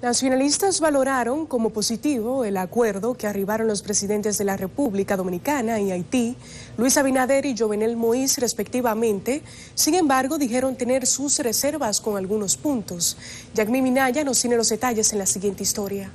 Nacionalistas valoraron como positivo el acuerdo que arribaron los presidentes de la República Dominicana y Haití, Luis Abinader y Jovenel Moïse respectivamente. Sin embargo, dijeron tener sus reservas con algunos puntos. Yagmi Minaya nos tiene los detalles en la siguiente historia.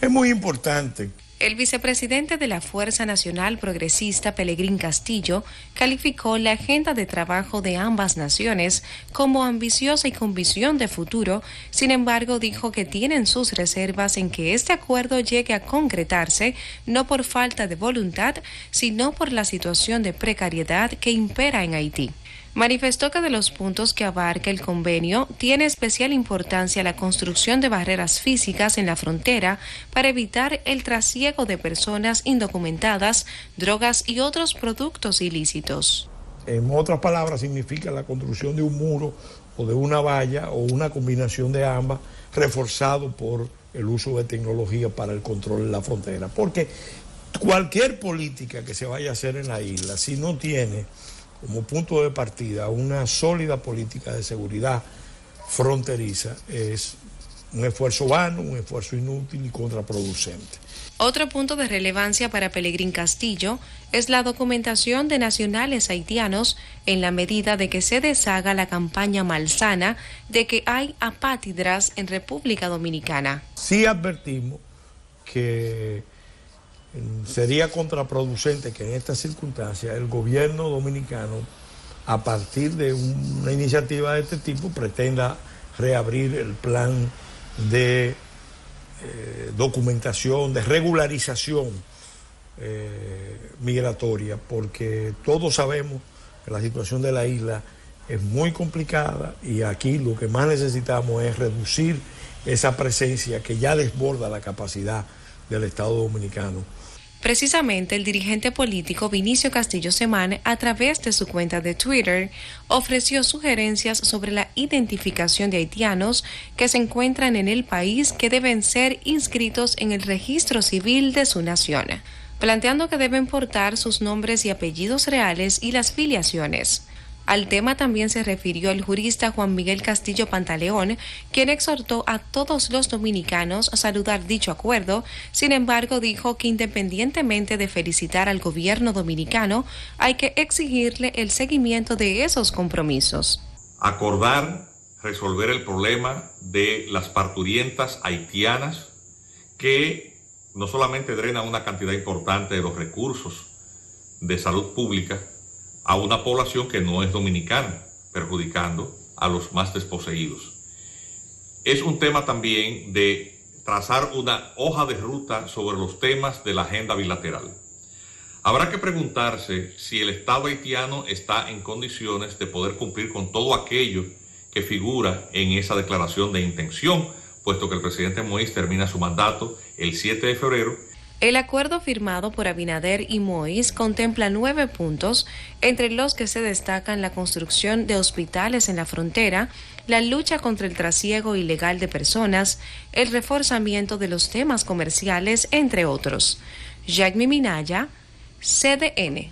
Es muy importante el vicepresidente de la Fuerza Nacional Progresista, Pelegrín Castillo, calificó la agenda de trabajo de ambas naciones como ambiciosa y con visión de futuro. Sin embargo, dijo que tienen sus reservas en que este acuerdo llegue a concretarse no por falta de voluntad, sino por la situación de precariedad que impera en Haití. Manifestó que de los puntos que abarca el convenio tiene especial importancia la construcción de barreras físicas en la frontera para evitar el trasiego de personas indocumentadas, drogas y otros productos ilícitos. En otras palabras, significa la construcción de un muro o de una valla o una combinación de ambas, reforzado por el uso de tecnología para el control de la frontera. Porque cualquier política que se vaya a hacer en la isla, si no tiene como punto de partida una sólida política de seguridad fronteriza es un esfuerzo vano, un esfuerzo inútil y contraproducente. Otro punto de relevancia para Pelegrín Castillo es la documentación de nacionales haitianos en la medida de que se deshaga la campaña malsana de que hay apátridas en República Dominicana. Sí advertimos que sería contraproducente que en estas circunstancias el gobierno dominicano, a partir de una iniciativa de este tipo, pretenda reabrir el plan de eh, documentación, de regularización eh, migratoria, porque todos sabemos que la situación de la isla es muy complicada y aquí lo que más necesitamos es reducir esa presencia que ya desborda la capacidad del Estado dominicano. Precisamente el dirigente político Vinicio Castillo Semán, a través de su cuenta de Twitter, ofreció sugerencias sobre la identificación de haitianos que se encuentran en el país que deben ser inscritos en el registro civil de su nación, planteando que deben portar sus nombres y apellidos reales y las filiaciones. Al tema también se refirió el jurista Juan Miguel Castillo Pantaleón, quien exhortó a todos los dominicanos a saludar dicho acuerdo. Sin embargo, dijo que independientemente de felicitar al gobierno dominicano, hay que exigirle el seguimiento de esos compromisos. Acordar resolver el problema de las parturientas haitianas que no solamente drenan una cantidad importante de los recursos de salud pública, a una población que no es dominicana, perjudicando a los más desposeídos. Es un tema también de trazar una hoja de ruta sobre los temas de la agenda bilateral. Habrá que preguntarse si el Estado haitiano está en condiciones de poder cumplir con todo aquello que figura en esa declaración de intención, puesto que el presidente Moïse termina su mandato el 7 de febrero el acuerdo firmado por Abinader y Moïse contempla nueve puntos, entre los que se destacan la construcción de hospitales en la frontera, la lucha contra el trasiego ilegal de personas, el reforzamiento de los temas comerciales, entre otros. Jacques Minaya, CDN.